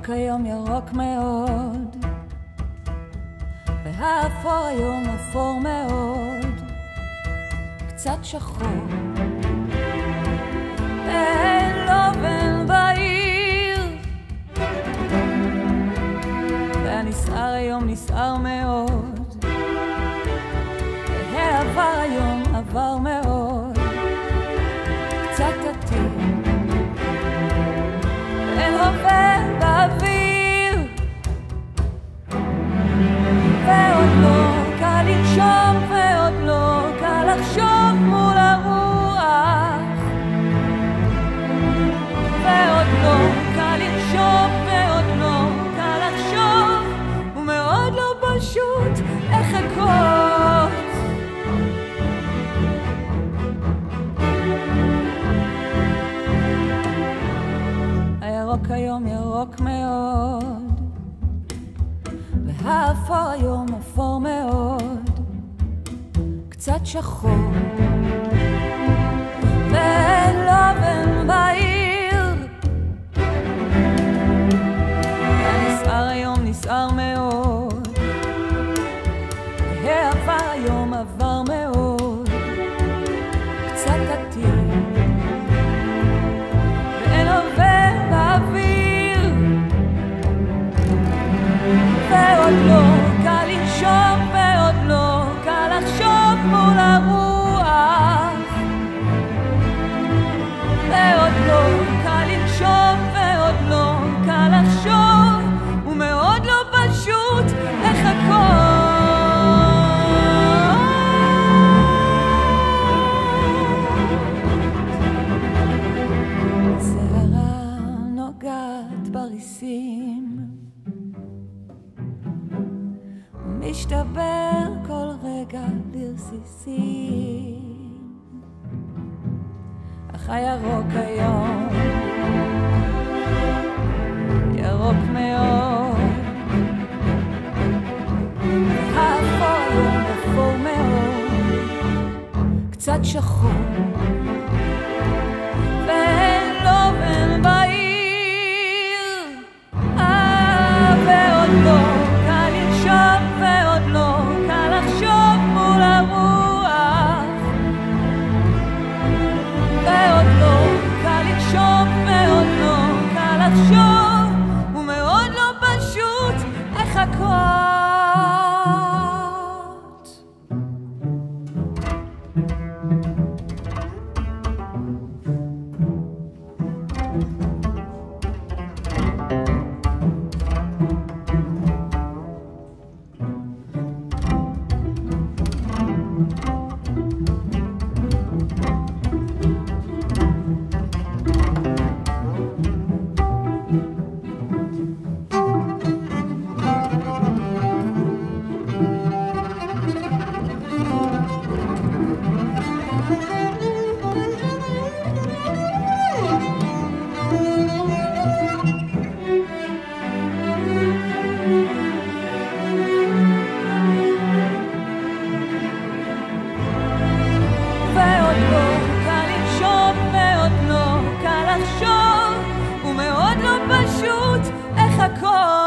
ירוק היום ירוק מאוד, והאפור היום אפור מאוד, קצת שחור. אין לובן בעיר, והנסער היום נסער מאוד, והעבר היום עבר מאוד. פשוט אחכות. הירוק היום ירוק מאוד, והאפור היום אפור מאוד, קצת שחור. משתבר כל רגע לרסיסים. אך הירוק היום, ירוק מאוד, האפור הוא מאוד, קצת שחור. sacó